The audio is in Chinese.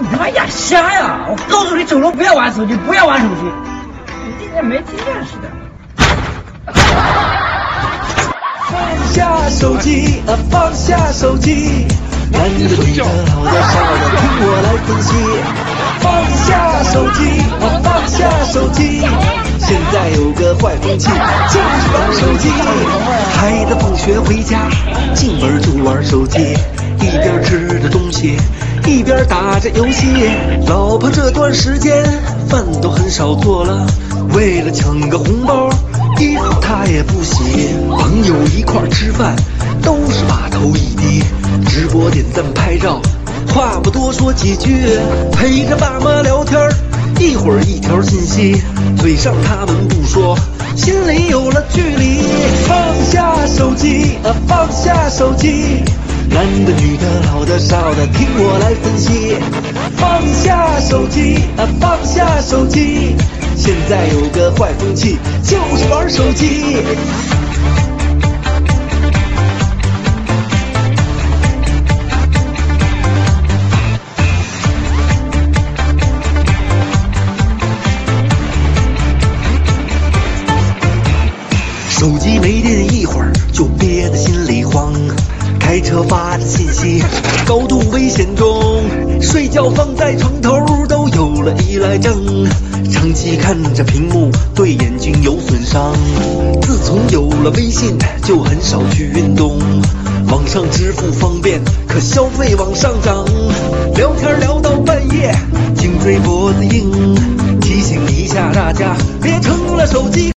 你他妈眼瞎呀！我告诉你，走路不要玩手机，不要玩手机。你今天没听见似的。放下手机，啊，放下手机。男的、女的、老的、少的，听我来分析。放下手机，啊，放下手机。现在有个坏风气，就是玩手机。孩子放学回家，进门就玩手机，一边吃着东西，一边打着游戏。老婆这段时间饭都很少做了，为了抢个红包，衣服她也不洗。朋友一块吃饭，都是把头一低，直播点赞拍照，话不多说几句，陪着爸妈聊天一会儿一条信息，嘴上他们不说，心里有了距离。放下手机，啊，放下手机。男的、女的、的、少的，听我来分析。放下手机，啊，放下手机。现在有个坏风气，就是玩手机。手机没电一会儿就憋得心里慌，开车发着信息，高度危险中，睡觉放在床头都有了依赖症，长期看着屏幕对眼睛有损伤。自从有了微信，就很少去运动，网上支付方便，可消费往上涨，聊天聊到半夜，颈椎脖子硬，提醒一下大家，别成了手机。